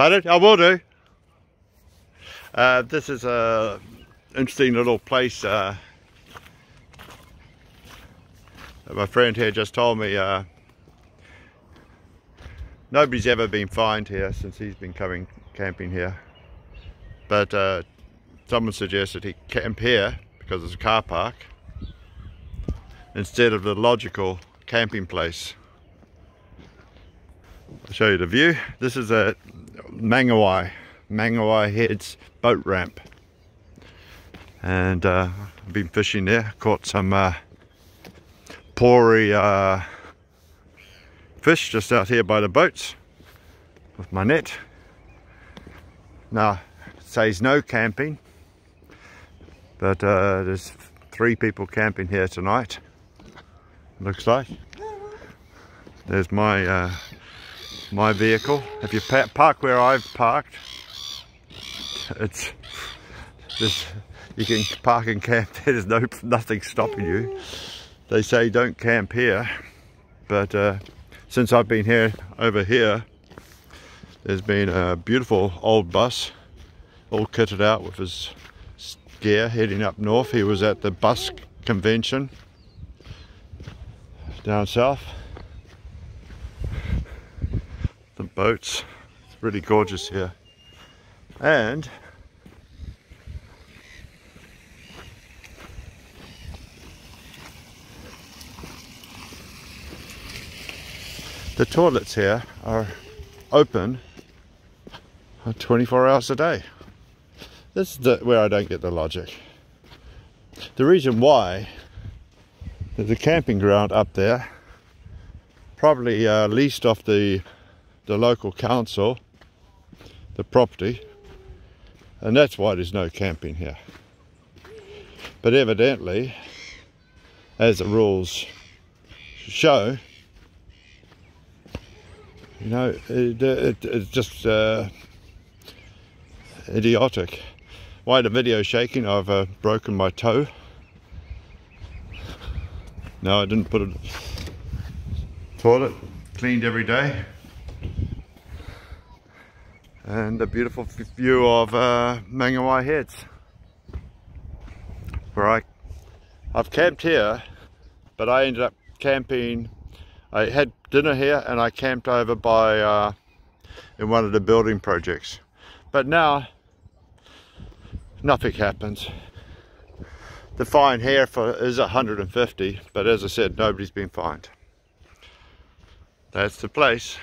Pardon? I will do. Uh, this is a interesting little place. Uh, my friend here just told me uh, nobody's ever been fined here since he's been coming camping here. But uh, someone suggested he camp here because it's a car park instead of the logical camping place. I'll show you the view. This is a Mangawhai, Mangawhai Heads boat ramp. And uh, I've been fishing there, caught some uh, pori uh, fish just out here by the boats with my net. Now, says no camping, but uh, there's three people camping here tonight, looks like. There's my uh, my vehicle. If you park where I've parked, it's this you can park and camp There's no nothing stopping you. They say don't camp here, but uh, since I've been here over here, there's been a beautiful old bus, all kitted out with his gear heading up north. He was at the bus convention down south boats. It's really gorgeous here. And the toilets here are open 24 hours a day. This is the, where I don't get the logic. The reason why there's a camping ground up there, probably uh, leased off the the local council the property and that's why there's no camping here. But evidently as the rules show you know it, it, it's just uh, idiotic. Why the video shaking? I've uh, broken my toe. No I didn't put it toilet. Cleaned every day and a beautiful view of uh, Mangawhai Heads. Where I I've camped here but I ended up camping I had dinner here and I camped over by uh, in one of the building projects. But now nothing happens. The fine here for is 150 but as I said nobody's been fined. That's the place